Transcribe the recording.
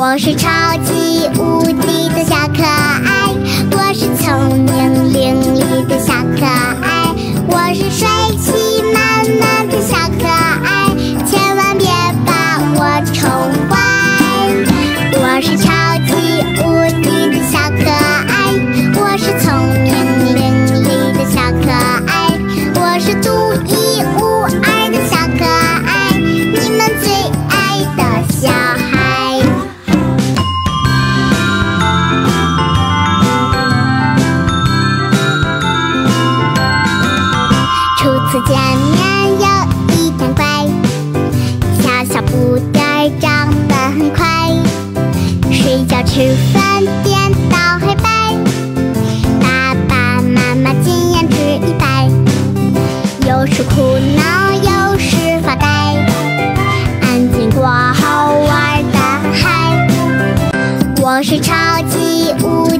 我是超级无敌的吃饭颠倒黑白，爸爸妈妈经验值一百，有时苦恼，有时发呆，安静过后玩得嗨。我是超级无敌。